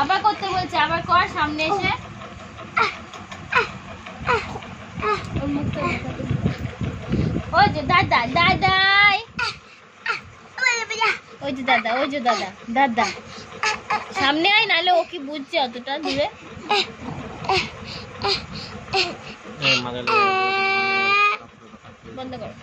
আবার করতে বলছে আবার কর সামনে এসে। ওই যে দাদা দাদাই। ওই যে দাদা ওই যে দাদা দাদা। সামনে আয় নাহলে ও কি বুঝছে অতটা দূরে। বন্ধ করো।